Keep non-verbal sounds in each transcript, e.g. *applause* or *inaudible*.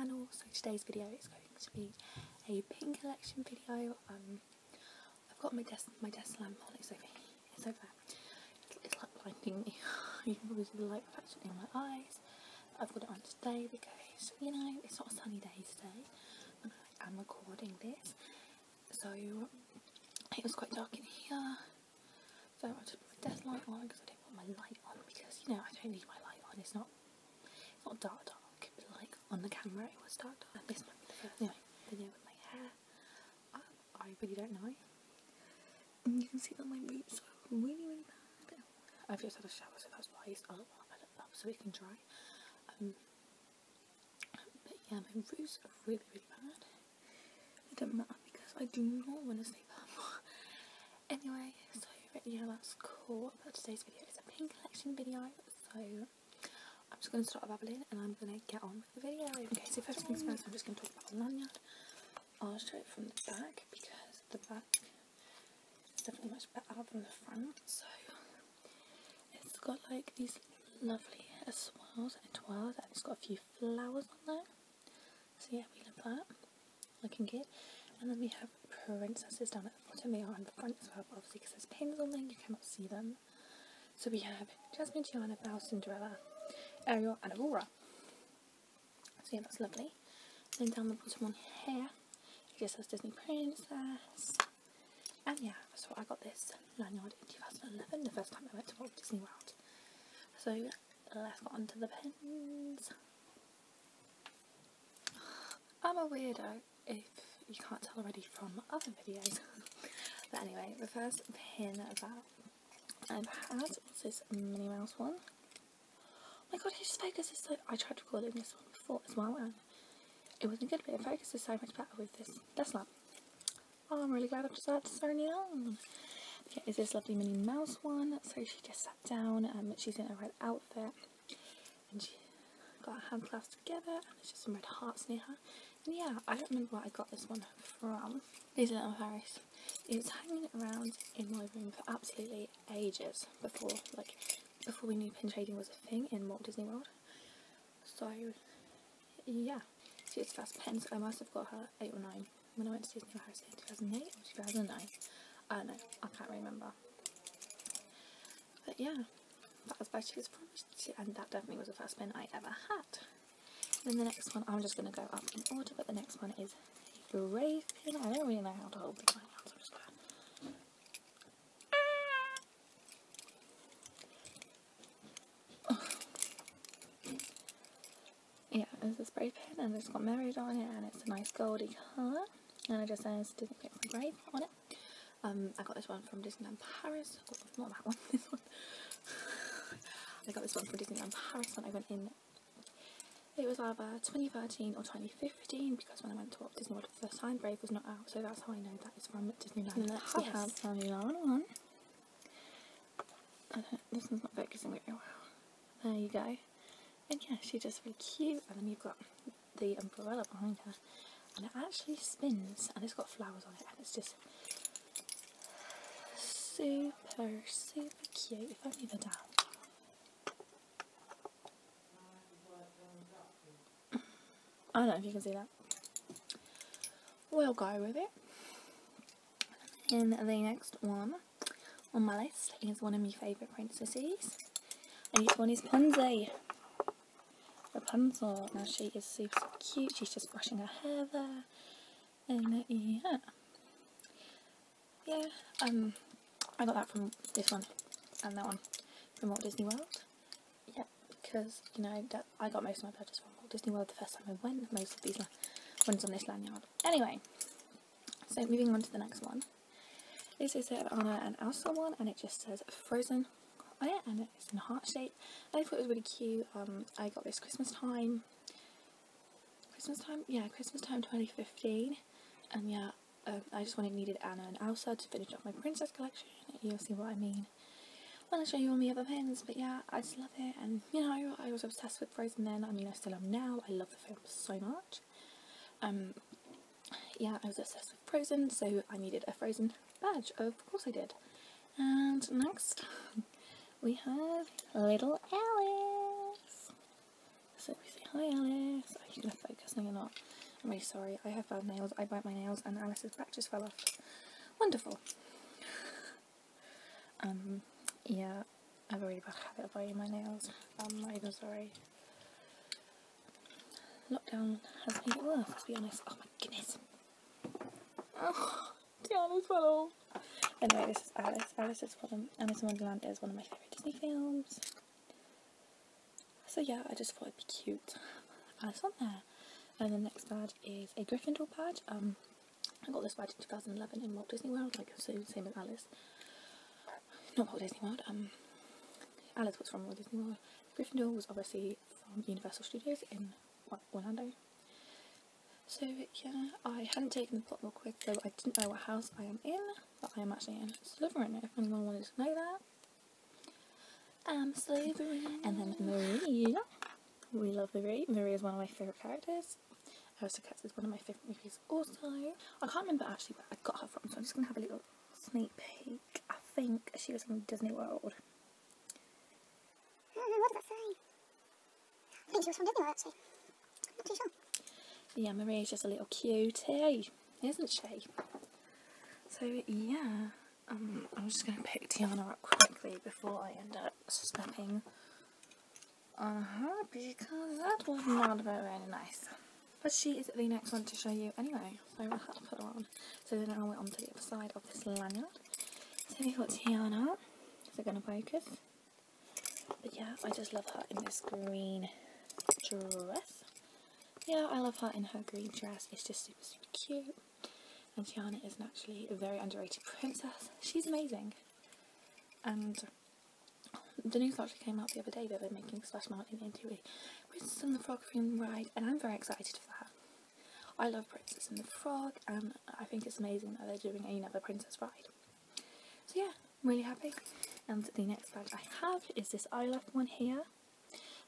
channel. So today's video is going to be a pin collection video. Um, I've got my desk my desk lamp on. It's over here. It's over. It's, it's like blinding me. you can probably see the light reflection in my eyes. I've got it on today because you know it's not a sunny day today, and I am recording this. So it was quite dark in here. So I just put my desk light on because I didn't want my light on because you know I don't need my light on. It's not it's not dark dark, on the camera it was dark dark. This be the first anyway, video with my hair. I, I really don't know. And you can see that my roots are really really bad. I've just had a shower so that's why it's up. I it up so it can dry. Um, but yeah, my roots are really really bad. It doesn't matter because I do not want to stay purple. anyway, so yeah, that's cool. But today's video is a pin collection video, so I'm just going to start babbling and I'm going to get on with the video. Okay, so first things first, I'm just going to talk about the lanyard. I'll show it from the back because the back is definitely much better than the front. So it's got like these lovely swirls and twirls and it's got a few flowers on there. So yeah, we love that. Looking good. And then we have princesses down at the bottom. They are on the front as well, obviously because there's pins on them, you cannot see them. So we have Jasmine, Tiana, Belle, Cinderella, Oh, Ariel, and Aurora. So yeah, that's lovely. Then down the bottom on here, it just says Disney Princess. And yeah, so I got this lanyard in 2011, the first time I went to Walt Disney World. So let's go on to the pins. I'm a weirdo if you can't tell already from other videos. *laughs* but anyway, the first pin that I've had was this Minnie Mouse one. My god, his focus is so... I tried recording this one before as well and it wasn't good, but the focus is so much better with this lamp. Oh, I'm really glad I've decided to turn it on. Is this lovely Minnie Mouse one. So she just sat down, um, she's in a red outfit and she got her hands clasped together and there's just some red hearts near her. And yeah, I don't remember where I got this one from. These little fairies. It was hanging around in my room for absolutely ages before, like, before we knew pin trading was a thing in Walt Disney World. So, yeah. See, it's first pens. I must have got her 8 or 9 when I went to Disney Paris in 2008 or 2009. I don't know. I can't remember. But yeah, that was by Choose Promise, and that definitely was the first pin I ever had. Then the next one, I'm just going to go up in order, but the next one is a brave pin. I don't really know how to hold these my hands, I'm just going Yeah, it's a Brave pin and it's got Merida on it and it's a nice goldy colour. And it just says Disney Pixar Brave on it. Um, I got this one from Disneyland Paris. Oh, not that one, *laughs* this one. *laughs* I got this one from Disneyland Paris when I went in it was either 2013 or 2015 because when I went to Walt Disney World for the first time, Brave was not out, so that's how I know that it's from Disneyland. And next we have the one. this one's not focusing very well. There you go. And yeah, she's just really cute. And then you've got the umbrella behind her, and it actually spins, and it's got flowers on it, and it's just super, super cute. If only they're down. I don't know if you can see that. We'll go with it. And the next one on my list is one of my favourite princesses. And this one is Pansy. Rapunzel. Now she is super cute. She's just brushing her hair there. And yeah. Yeah. Um I got that from this one and that one from Walt Disney World. Yeah, because you know that I got most of my purchases from Walt Disney World the first time I went. Most of these ones on this lanyard. Anyway, so moving on to the next one. This is an Anna and Elsa one, and it just says Frozen on it, and it's in heart shape. and I thought it was really cute. Um, I got this Christmas time. Christmas time? Yeah, Christmas time 2015. And yeah, um, I just wanted needed Anna and Elsa to finish off my princess collection. You'll see what I mean when I show you all my other pins, but yeah, I just love it, and you know, I was obsessed with Frozen then, I mean, I still am now, I love the film so much, um, yeah, I was obsessed with Frozen, so I needed a Frozen badge, of course I did, and next, *laughs* we have little Alice, so we say hi Alice, oh, you're going to focus listening or not, I'm really sorry. I have bad nails. I bite my nails, and Alice's back just fell off. Wonderful. Um, yeah, I have a really bad habit of biting my nails. I'm not even sorry. Lockdown has made it worse, let's be honest. Oh my goodness. Oh, Tiana's fell off. Anyway, this is Alice. Alice is one of, Alice in Wonderland is one of my favourite Disney films. So yeah, I just thought it'd be cute. Alice on there. And the next badge is a Gryffindor badge. Um, I got this badge in 2011 in Walt Disney World, like so same as Alice. Not Walt Disney World. Um, Alice was from Walt Disney World. Gryffindor was obviously from Universal Studios in Orlando. So yeah, I hadn't taken the plot book quiz, so I didn't know what house I am in, but I am actually in Slytherin. If anyone wanted to know that, I'm Slytherin. And then Marie, we love Marie. Marie is one of my favourite characters. Aristocats is one of my favourite movies also. I can't remember actually where I got her from, so I'm just going to have a little sneak peek. I think she was from Disney World. what does that say? I think she was from Disney World actually. Not too sure. Yeah, Marie is just a little cutie, isn't she? So yeah, um, I'm just going to pick Tiana up quickly before I end up snapping on her because that was not very nice. But she is the next one to show you anyway, so I had to put her on. So then I went on to the other side of this lanyard. So we've got Tiana. Is it going to focus? But yeah, I just love her in this green dress. Yeah, I love her in her green dress. It's just super, super cute. And Tiana is actually a very underrated princess. She's amazing. And the news actually came out the other day that they're making Splash Mountain into a Princess and the Frog theme ride, and I'm very excited for that. I love Princess and the Frog, and I think it's amazing that they're doing another princess ride. So yeah, I'm really happy. And the next badge I have is this Olaf one here.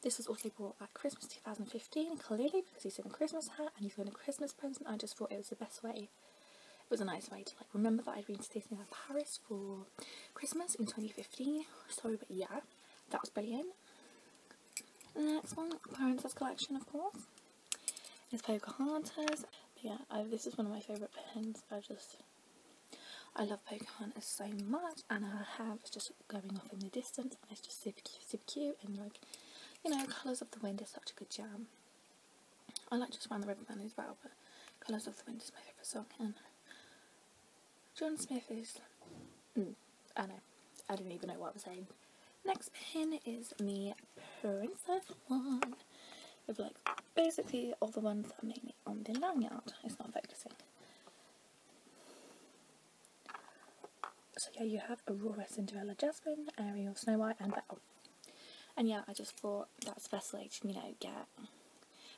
This was also bought at Christmas 2015, clearly because he's in a Christmas hat and he's got a Christmas present. I just thought it was the best way. Was a nice way to like remember that I'd been to Disneyland Paris for Christmas in 2015. So yeah, that was brilliant. The next one, Princess Collection, of course, is Pocahontas. But yeah, I, this is one of my favourite pins. I just, I love Pocahontas so much, and her hair is just going off in the distance, and it's just super cute, super cute, and like, you know, Colours of the Wind is such a good jam. I like Just Round the River Bend as well, but Colours of the Wind is my favourite song, and John Smith is, mm, I know, I don't even know what I'm saying. Next pin is me Princess one. With like basically all the ones that are mainly on the lanyard. It's not focusing. So yeah, you have Aurora, Cinderella, Jasmine, Ariel, Snow White and Belle. And yeah, I just thought that's the best way to, you know, get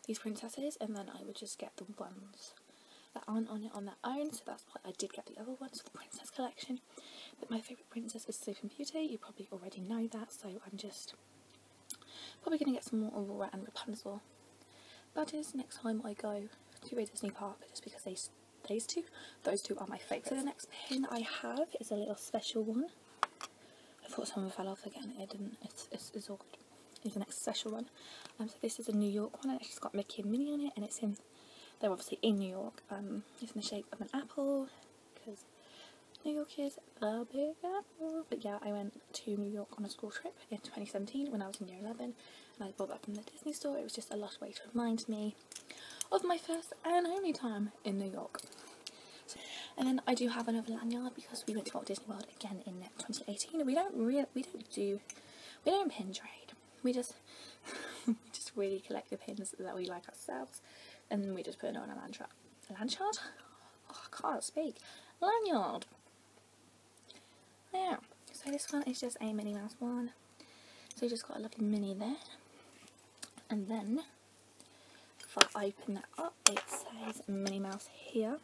these princesses and then I would just get the ones that aren't on it on their own. So that's why I did get the other ones for the princess collection. But my favourite princess is Sleeping Beauty. You probably already know that, so I'm just probably going to get some more Aurora and Rapunzel badges next time I go to a Disney park, just because these these two, those two are my favourite. So the next pin I have is a little special one. I thought someone fell off again. It didn't. It's, it's, it's all good. It's the next special one. Um, so this is a New York one, and it's got Mickey and Minnie on it, and it's in. They're obviously in New York. Um, it's in the shape of an apple because New York is a big apple. But yeah, I went to New York on a school trip in 2017 when I was in year 11 and I bought that from the Disney store. It was just a lush way to remind me of my first and only time in New York. And then I do have another lanyard because we went to Walt Disney World again in 2018. We don't really, we don't do, we don't pin trade. We just, *laughs* we just really collect the pins that we like ourselves, and we just put it on a lanyard. A lanyard? Oh, I can't speak. Lanyard. Yeah, so this one is just a Minnie Mouse one. So you just got a lovely Minnie there. And then, if I open that up, it says Minnie Mouse here.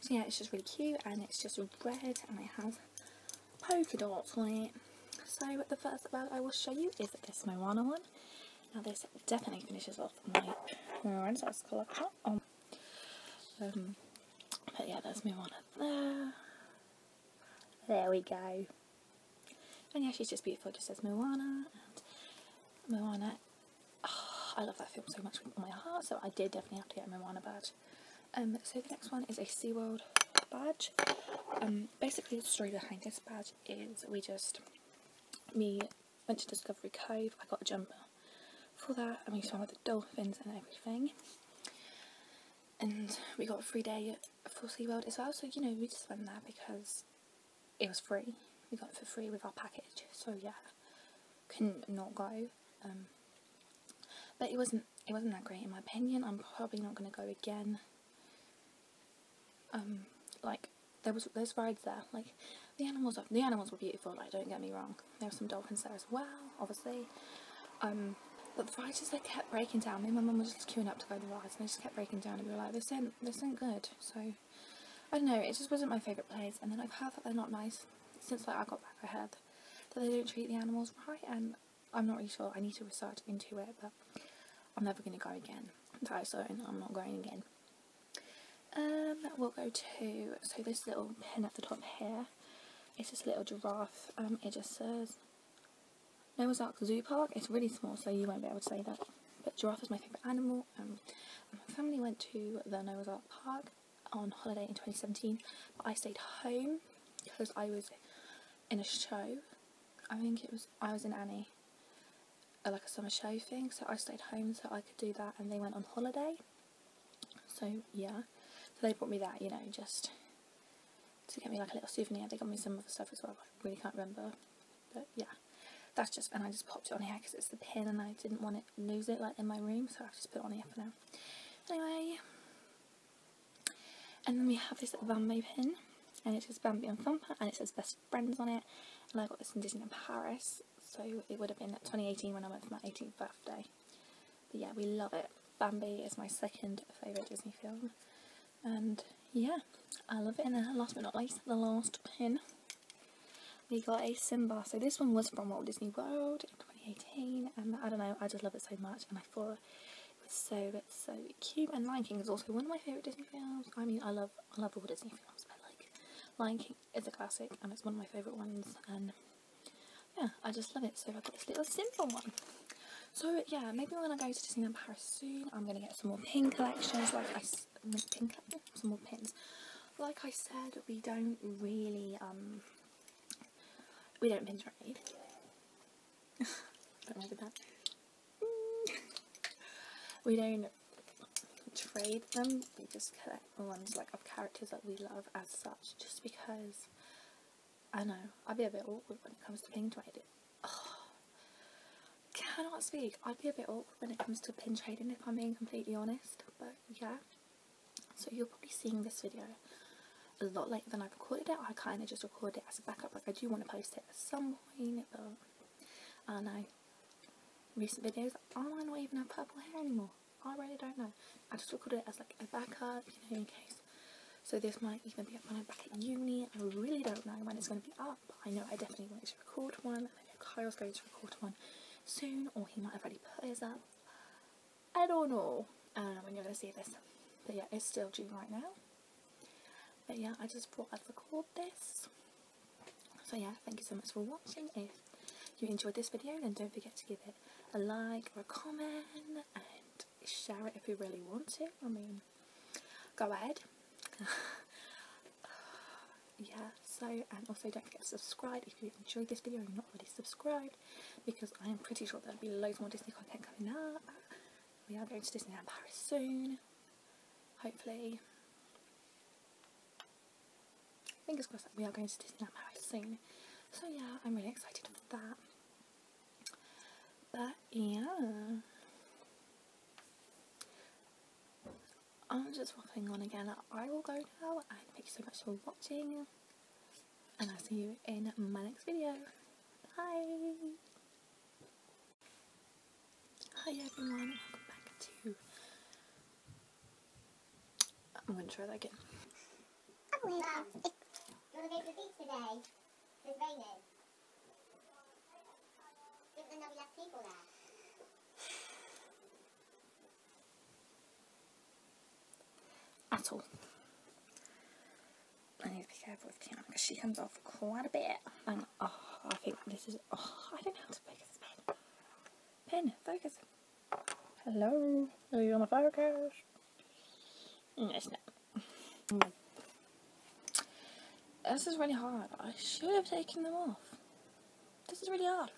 So yeah, it's just really cute and it's just red and it has polka dots on it. So the first bag I will show you is this Moana one. Now this definitely finishes off my Princess collection. Um, um, but yeah, there's Moana there. There we go. And yeah, she's just beautiful, It just says Moana. And Moana, oh, I love that film so much with my heart. so I did definitely have to get a Moana badge. Um, so the next one is a SeaWorld badge. Um, basically the story behind this badge is we just, me went to Discovery Cove, I got a jumper for that and we swam with the dolphins and everything. And we got a free day for SeaWorld as well, so you know, we just went there because it was free. We got it for free with our package, so yeah, couldn't not go. Um, but it wasn't it wasn't that great in my opinion. I'm probably not going to go again. Um, like there was there's rides there. Like the animals are, the animals were beautiful. Like don't get me wrong. There were some dolphins there as well, obviously. Um, but the rides just like kept breaking down. Me and my mum was just queuing up to go to the rides, and they just kept breaking down. And we were like, this ain't this ain't good. So I don't know. It just wasn't my favourite place. And then I've heard that they're not nice. Since like I got back, I heard that they don't treat the animals right, and I'm not really sure. I need to research into it, but I'm never going to go again. So I'm not going again. Um, we'll go to so this little pin at the top here. It's this little giraffe. Um, it just says Noah's Ark Zoo Park. It's really small, so you won't be able to say that. But giraffe is my favourite animal. Um, my family went to the Noah's Ark Park on holiday in 2017, but I stayed home because I was in a show. I think it was I was in Annie, uh, like a summer show thing. So I stayed home so I could do that, and they went on holiday. So yeah, so they brought me that, you know, just to get me like a little souvenir. They got me some other stuff as well. I really can't remember, but yeah, that's just and I just popped it on here because it's the pin, and I didn't want it lose it like in my room, so I've just put it on here for now. Anyway, and then we have this Bambi pin, and it says Bambi and Thumper, and it says best friends on it. And I got this in Disneyland Paris, so it would have been 2018 when I went for my 18th birthday. But yeah, we love it. Bambi is my second favourite Disney film, and yeah, I love it. And then last but not least, the last pin. We got a Simba. So this one was from Walt Disney World in 2018, and I don't know, I just love it so much, and I thought it was so so cute and Lion King is also one of my favourite Disney films. I mean I love I love all Disney films but like Lion King is a classic and it's one of my favourite ones and yeah I just love it so I've got this little Simba one. So yeah maybe when I go to Disneyland Paris soon I'm going to get some more pin collections like I pin some more pins. Like I said we don't really um we *laughs* don't pin trade. don't like that *laughs* we don't trade them, we just collect the ones like of characters that we love as such, just because I know I'd be a bit awkward when it comes to pin trading. Oh, cannot speak. I'd be a bit awkward when it comes to pin trading if I'm being completely honest. But yeah, so you're probably seeing this video a lot later than I recorded it. I kind of just recorded it as a backup. Like I do want to post it at some point, but I know recent videos, I might not even have purple hair anymore. I really don't know. I just recorded it as like a backup, you know, in case. So this might even be up when I'm back at uni. I really don't know when it's going to be up, but I know I definitely want to record one. And I know Kyle's going to record one soon, or he might have already put his up. I don't know uh, when you're going to see this. But yeah, it's still due right now. But yeah, I just thought I'd record this. So yeah, thank you so much for watching. If you enjoyed this video, then don't forget to give it a like or a comment and share it if you really want to. I mean, go ahead. *laughs* yeah, so, and also don't forget to subscribe if you enjoyed this video and you're not already subscribed, because I am pretty sure there'll be loads more Disney content coming up. We are going to Disneyland Paris soon, hopefully. Fingers crossed that we are going to Disneyland Paris soon. So yeah, I'm really excited for that. But yeah. I'm just waffling on again. I will go now and thank you so much for watching. And I'll see you in my next video. Bye! Hi everyone, welcome back to... I'm going to try that again. You want to go to the beach today? It's raining. Think there'll be less people there? At all. I need to be careful with Tiana because she comes off quite a bit. And oh, I think this is. Oh, I don't know how to focus this pen. Pen, focus. Hello? Are you on a focus? No, it's not. This is really hard. I should have taken them off. This is really hard.